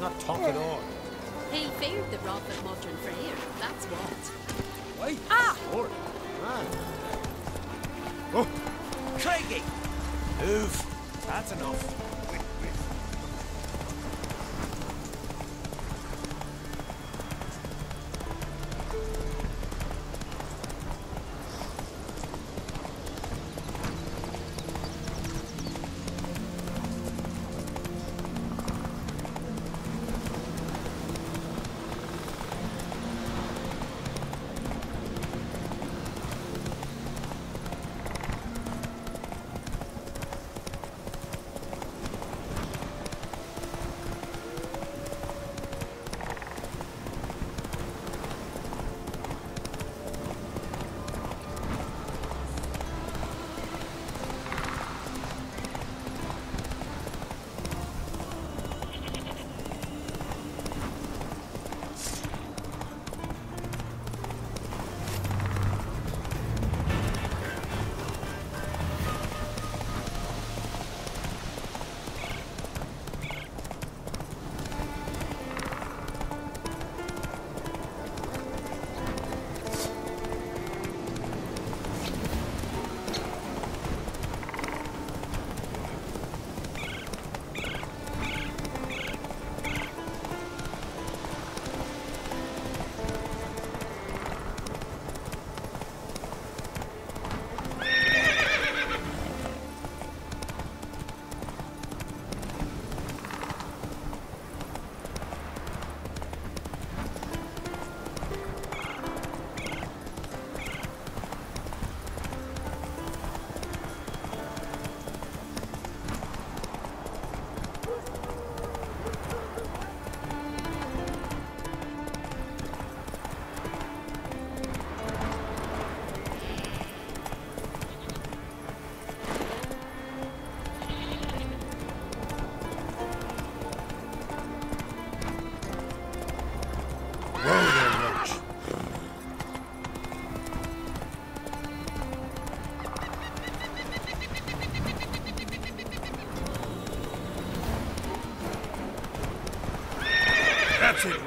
Not talk at all. He feared the wrath of Modron Freya, that's what. Wait. Ah! Lord. Man. Oh. Craigie! Move. That's enough.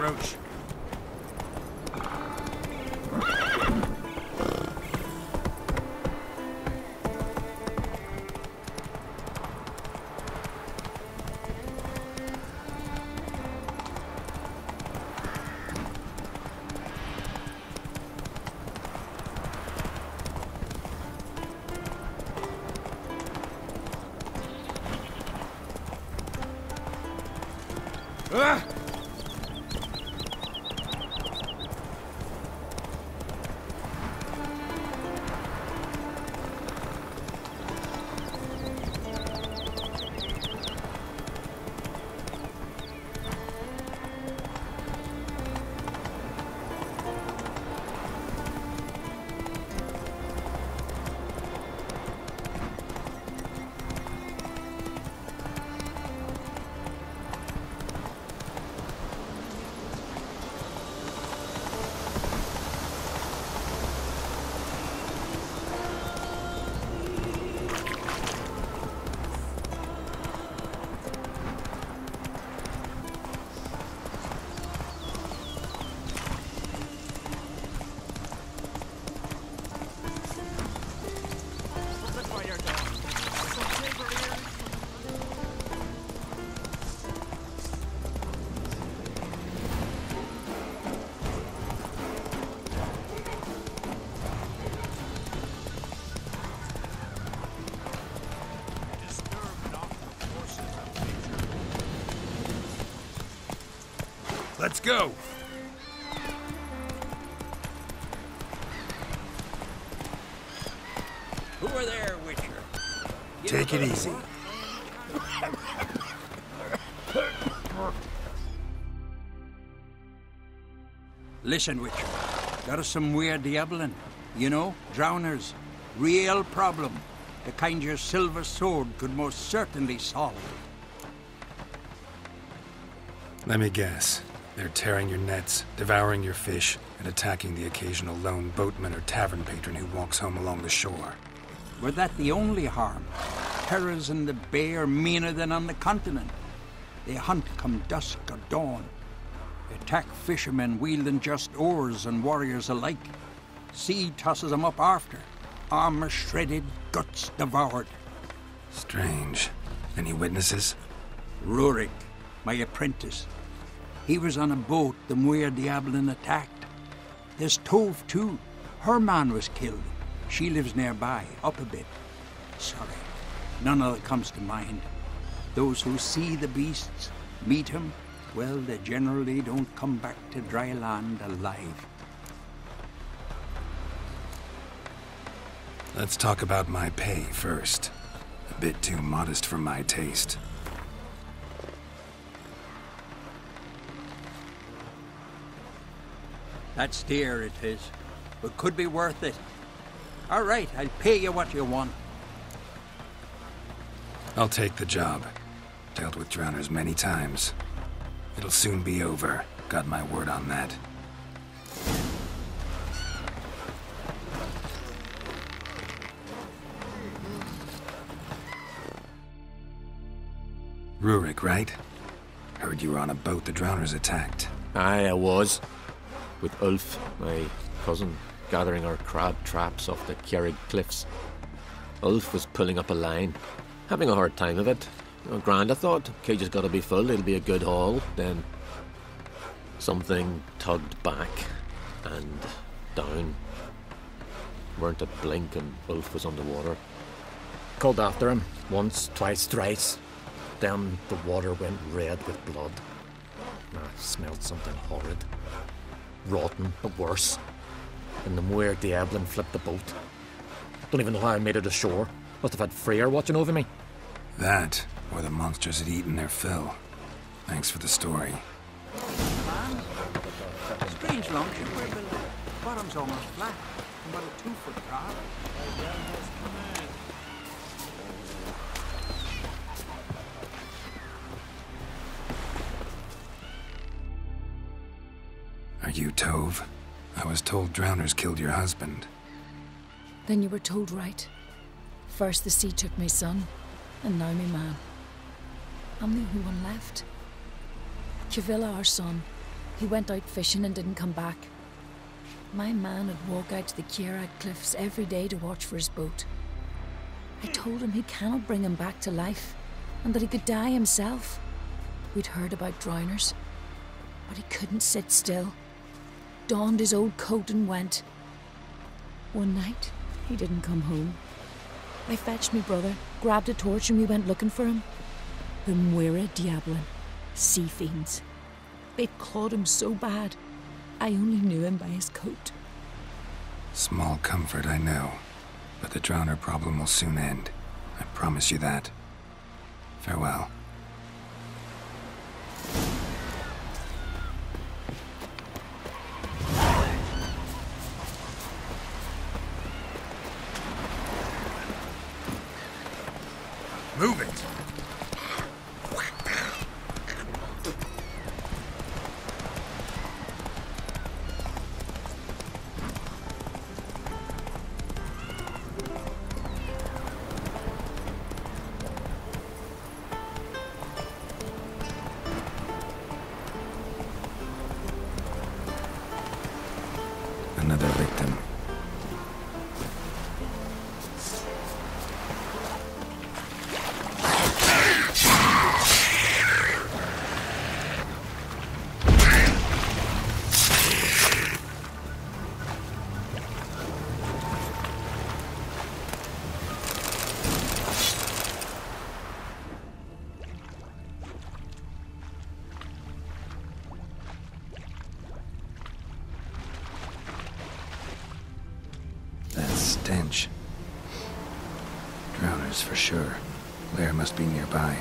That's ah! it, Let's go. Who are there, Witcher? Take it easy. Listen, Witcher. Got us some Muire D'yaeblen. You know, drowners. Real problem. The kind your silver sword could most certainly solve. Let me guess. They're tearing your nets, devouring your fish, and attacking the occasional lone boatman or tavern patron who walks home along the shore. Were that the only harm? Terrors in the bay are meaner than on the continent. They hunt come dusk or dawn. Attack fishermen wielding just oars and warriors alike. Sea tosses 'em up after. Armor shredded, guts devoured. Strange. Any witnesses? Rurik, my apprentice. He was on a boat the Muire D'yaeblen attacked. There's Tove, too. Her man was killed. She lives nearby, up a bit. Sorry, none of it comes to mind. Those who see the beasts, meet him, well, they generally don't come back to dry land alive. Let's talk about my pay first. A bit too modest for my taste. That's dear, it is, but could be worth it. All right, I'll pay you what you want. I'll take the job. Dealt with drowners many times. It'll soon be over. Got my word on that. Rurik, right? Heard you were on a boat the drowners attacked. Aye, I was. With Ulf, my cousin, gathering our crab traps off the Kjerrig cliffs. Ulf was pulling up a line, having a hard time of it. Oh, grand, I thought. Cage has got to be full, it'll be a good haul. Then something tugged back and down. Weren't a blink and Ulf was underwater. Called after him once, twice, thrice. Then the water went red with blood. I smelled something horrid. Rotten, but worse. And the Muire D'yaeblen flipped the boat. Don't even know how I made it ashore. Must have had Freya watching over me. That, or the monsters had eaten their fill. Thanks for the story. Man, strange luncheon where the bottom's almost flat, and about a two-foot crab. Are you Tove? I was told drowners killed your husband. Then you were told right. First the sea took my son, and now me man. I'm the only one left. Kavilla, our son, he went out fishing and didn't come back. My man would walk out to the Kierak cliffs every day to watch for his boat. I told him he cannot bring him back to life, and that he could die himself. We'd heard about drowners, but he couldn't sit still. Donned his old coat and went. One night, he didn't come home. I fetched me brother, grabbed a torch, and we went looking for him. The Muire D'yaeblen, sea fiends. They'd clawed him so bad, I only knew him by his coat. Small comfort, I know. But the drowner problem will soon end. I promise you that. Farewell. Sure. Lair must be nearby.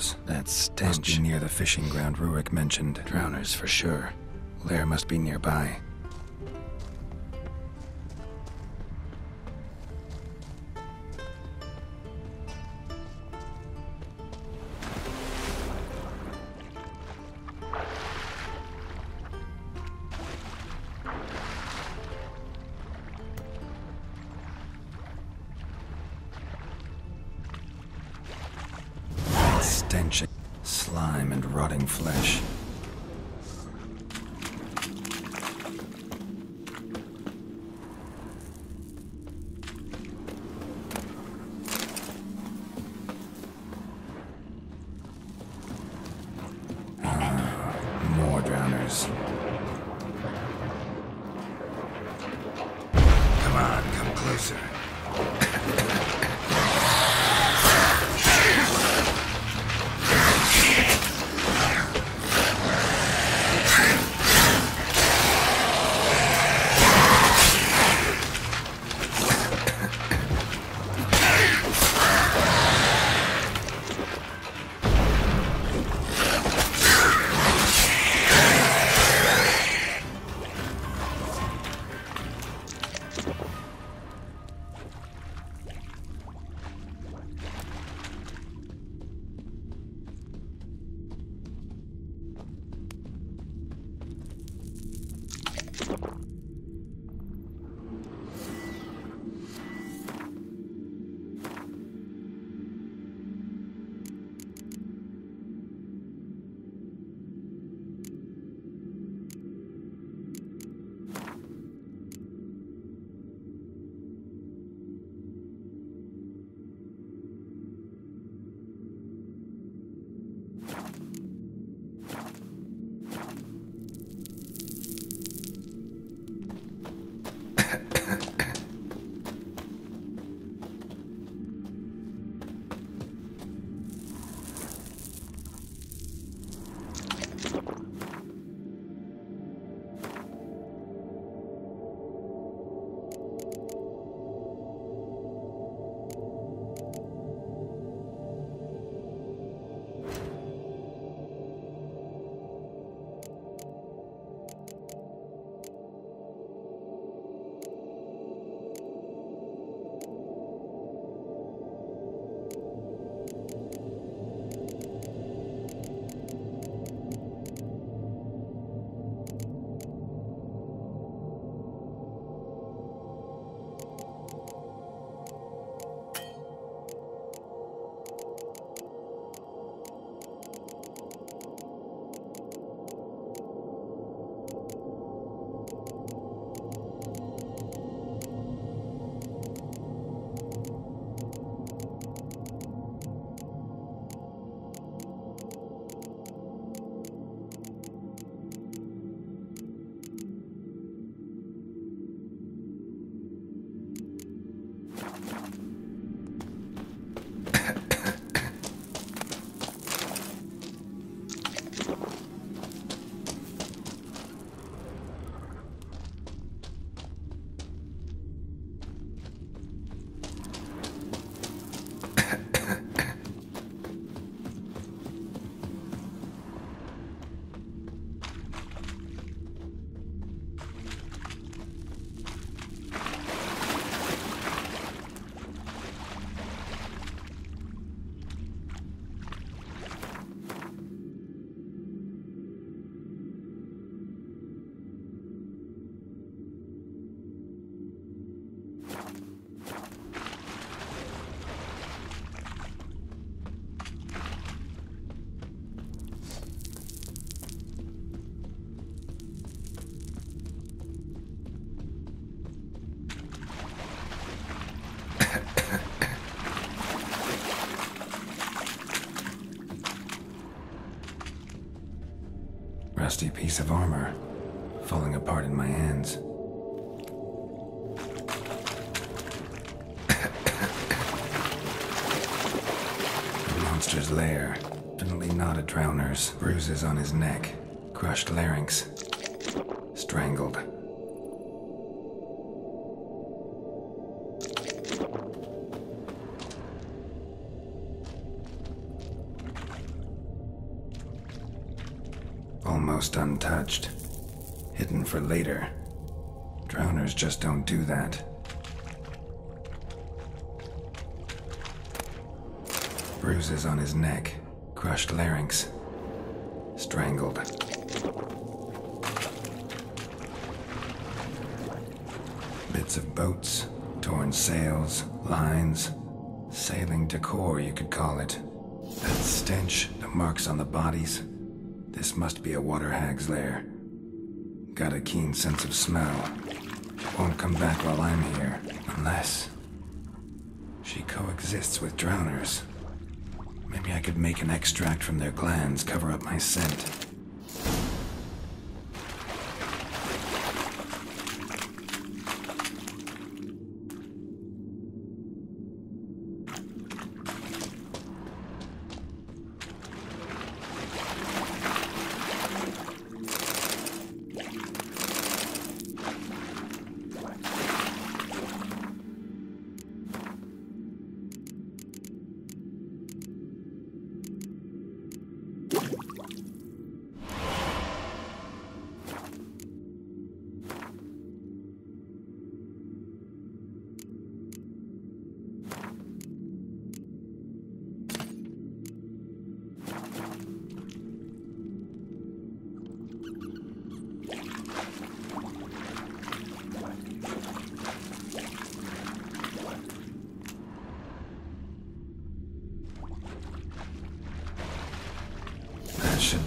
Wolves. That Must be near the fishing ground Rurik mentioned. Drowners for sure. Lair must be nearby. Rotting flesh. Rusty piece of armor, falling apart in my hands. The monster's lair. Definitely not a drowner's. Bruises on his neck, crushed larynx, strangled. Untouched. Hidden for later. Drowners just don't do that. Bruises on his neck, crushed larynx, strangled. Bits of boats, torn sails, lines, sailing decor, you could call it. That stench, the marks on the bodies. This must be a water hag's lair. Got a keen sense of smell. Won't come back while I'm here, unless she coexists with drowners. Maybe I could make an extract from their glands cover up my scent.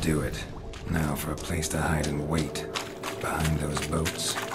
Do it. Now for a place to hide and wait. Behind those boats.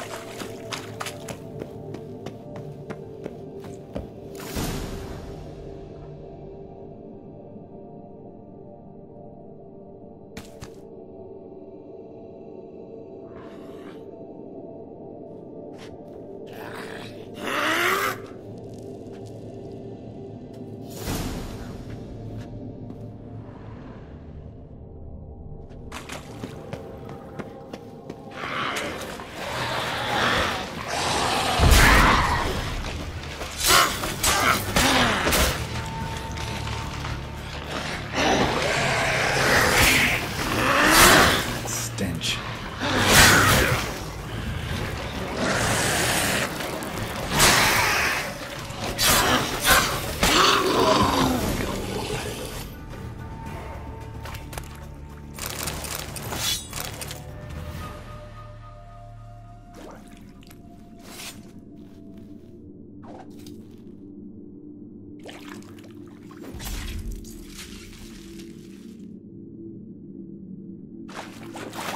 Stench.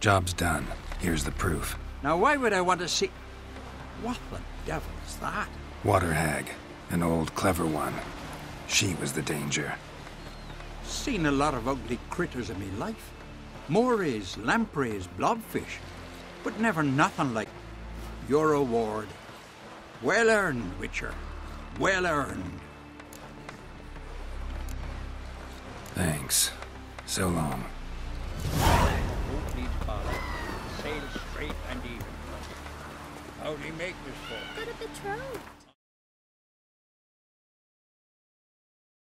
Job's done. Here's the proof. Now why would I want to see... What the devil is that? Water hag. An old, clever one. She was the danger. Seen a lot of ugly critters in me life. Morays, lampreys, blobfish. But never nothing like your award. Well earned, Witcher. Well earned. Thanks. So long. Hope these bottles sail straight and even. How'd he make this for? Got a betrothed.